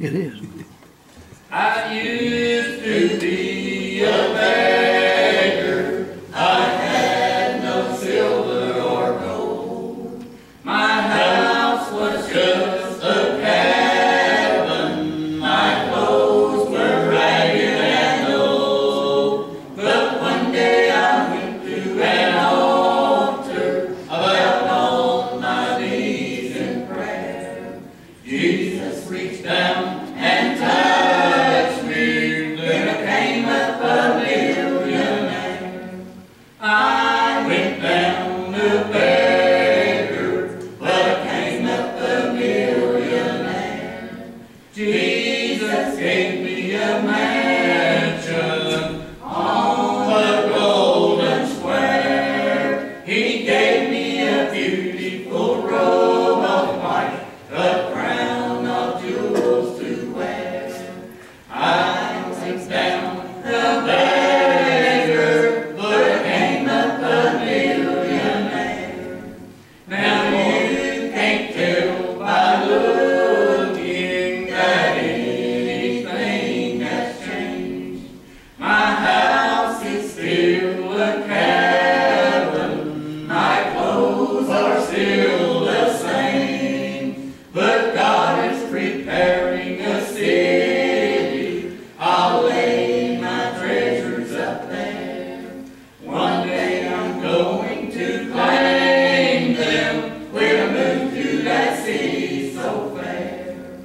It is. I used to be a man. Jesus reached down. still the same, but God is preparing a city. I'll lay my treasures up there. One day I'm going to claim them. We'll move to that city so fair.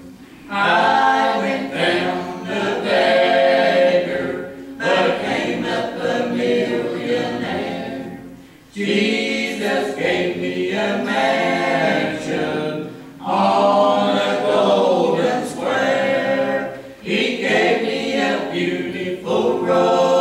I went down the beggar, but came up a millionaire. Jesus gave me a mansion on a golden square. He gave me a beautiful rose.